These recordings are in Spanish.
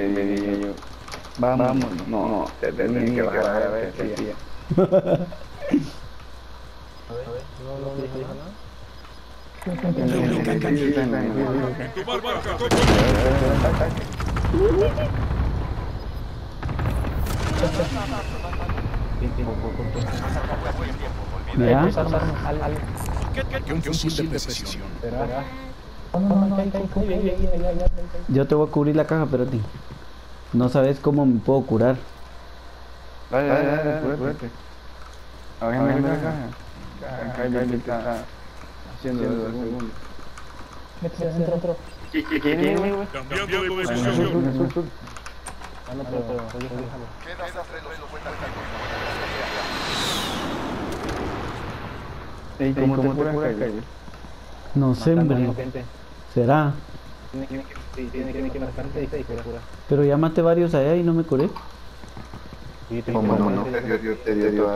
yo, vamos, no, no, te tenés que bajar a ver qué. Tomar marca, control. Mira, Que un fusil de precisión. yo te voy a cubrir la caja, pero ti. No sabes cómo me puedo curar. Dale, dale, dale, dale curate. Abrígame la caja. Acá hay está haciendo el segundo. Métete adentro, adentro. ¿Qué, qué, no, ¿cómo, te curas. No sé, hombre. ¿Será? Tiene que. Pero ya maté varios allá y no me curé. Te Como no, no, no, yo, te dio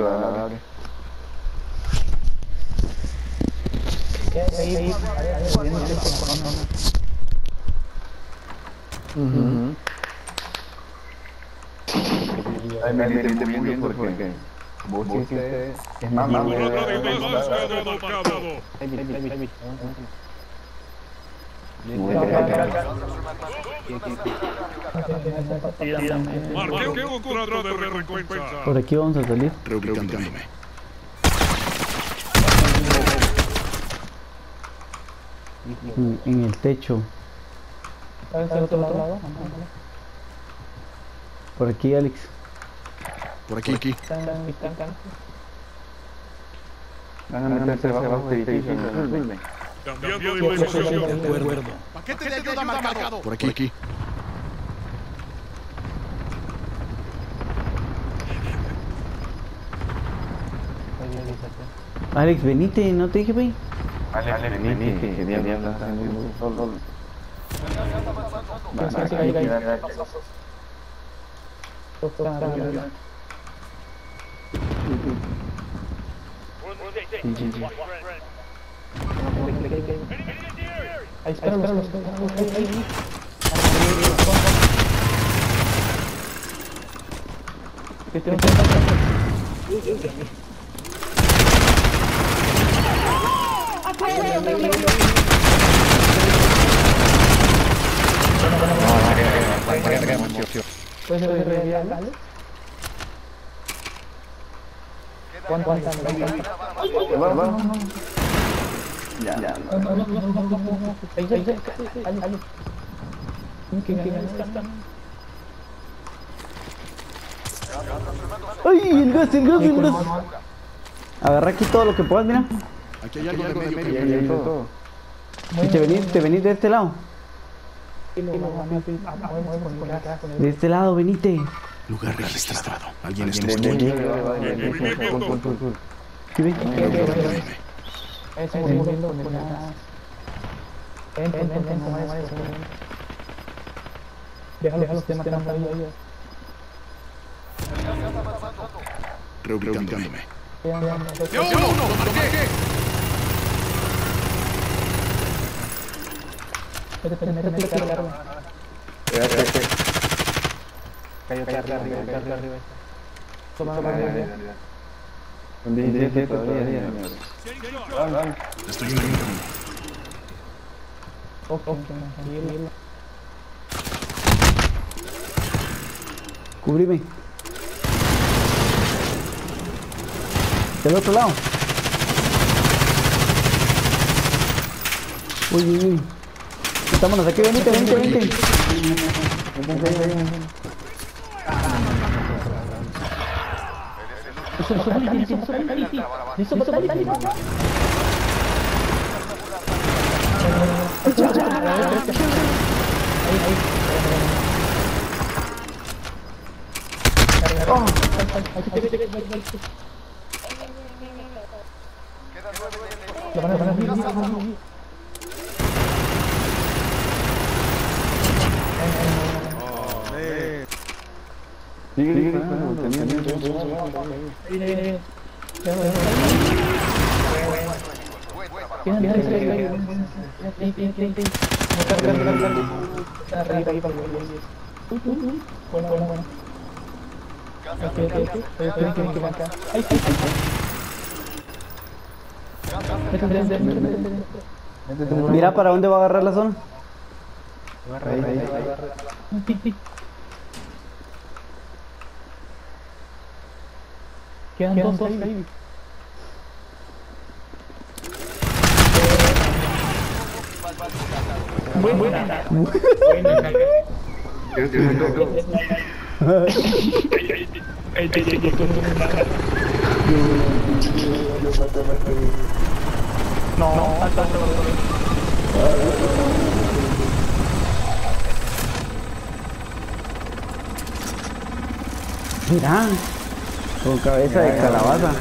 por aquí vamos a salir. Reubicándome. En, en el techo. Por aquí, Alex. Por aquí, aquí. Van a meterse edificio. Cambiando de posición. Paquete de ayuda marcado. Por aquí, aquí. Alex, venite, no te dije, que diablo haciendo solo. Va, va, ahí, me caí, caí. ¿Cuánto? ¿Cuánto? ¿Cuánto? Ya, ya. ¡Ay, el gas, el gas, el gas! Agarra aquí todo lo que puedas, mira. Aquí hay algo de medio ya, ya, todo. Y te venís, te venís de este lado. De este lado, venite. Lugar registrado. Alguien está eso es con el Ven, ven, ven, ven, no vayas por. Déjalo, déjalo, te matan a ellos. Reubicándome. ¡Yo, uno! ¡Lo marqué! Métete, métete. Cayó, arriba, arriba. Toma, toma, toma mierda. Vale, vale. Estoy en camino. Cubrime. Del otro lado. Uy, uy, uy. Estámonos aquí, venite, venite, venite. di sini, di sini, Oh, Quedan nueve, Sigue Mira para dónde va a agarrar la zona. Tic. Quedan dos ahí. Buena, buena. Buena. No, alto. Mira. Con cabeza de calabaza.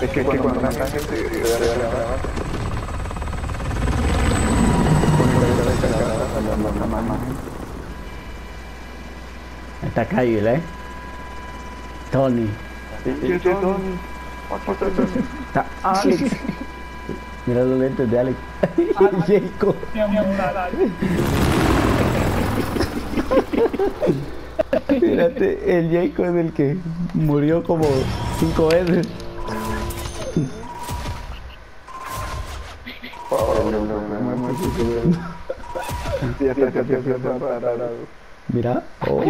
Es que cuando matan gente, te da la calabaza. Está Kyle, eh. Tony. Está Alex. Mira los lentes de Alex. Jacob. Mírate, el Jacob es el que murió como cinco veces. Mira. Oh.